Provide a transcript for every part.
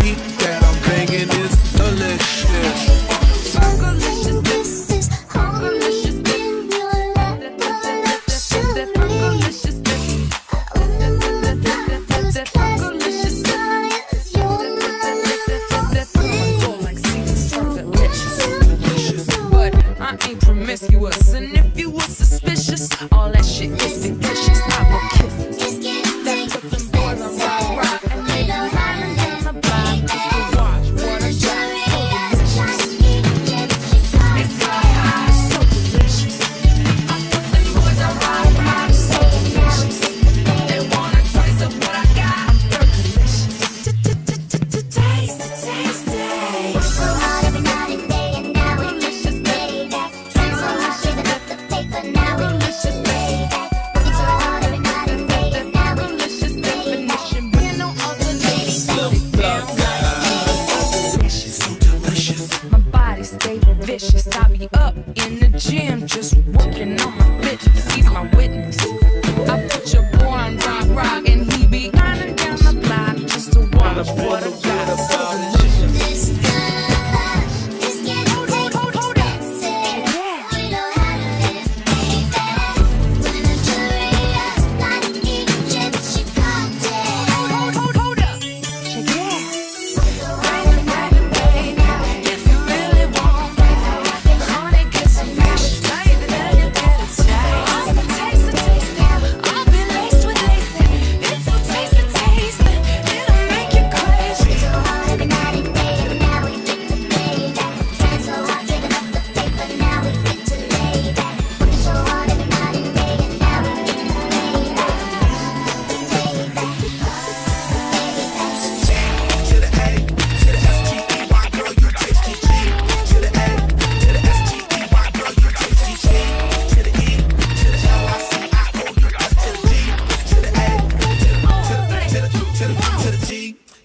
beat that I'm banging is gym, just working on my bitches. He's my witness. I put your boy on rock, rock, and he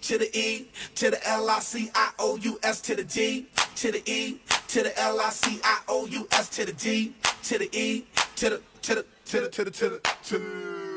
to the E to the L I C I O U S to the D to the E to the L I C I O U S to the D to the E to the to the to the to the to the to the